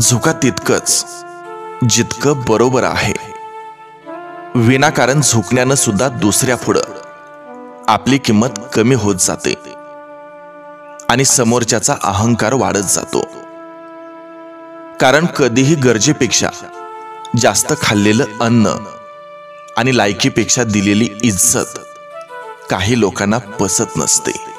झुका तितकंच. जितकं बरोबर आहे. विनाकारण झुकण्यानं सुद्धा दुसऱ्या पुढं. आपली किंमत कमी होत जाते. आणि समोरच्याचा अहंकार वाढत जातो. कारण कधीही गरजेपेक्षा जास्त खाल्लेलं अन्न आणि लायकीपेक्षा दिलेली इज्जत काही लोकांना पसत नसते.